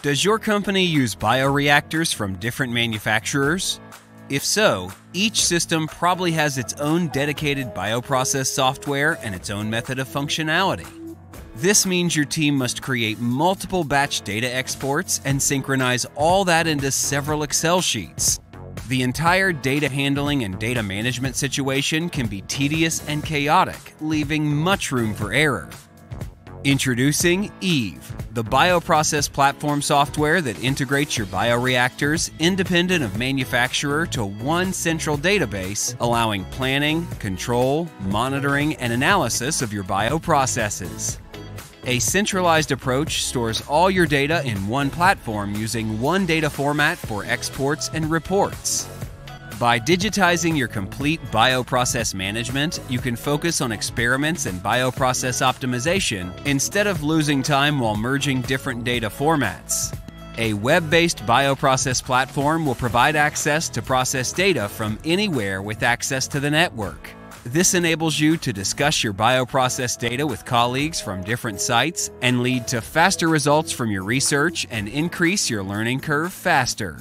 Does your company use bioreactors from different manufacturers? If so, each system probably has its own dedicated bioprocess software and its own method of functionality. This means your team must create multiple batch data exports and synchronize all that into several Excel sheets. The entire data handling and data management situation can be tedious and chaotic, leaving much room for error. Introducing Eve, the bioprocess platform software that integrates your bioreactors independent of manufacturer to one central database, allowing planning, control, monitoring, and analysis of your bioprocesses. A centralized approach stores all your data in one platform using one data format for exports and reports. By digitizing your complete bioprocess management, you can focus on experiments and bioprocess optimization instead of losing time while merging different data formats. A web based bioprocess platform will provide access to process data from anywhere with access to the network. This enables you to discuss your bioprocess data with colleagues from different sites and lead to faster results from your research and increase your learning curve faster.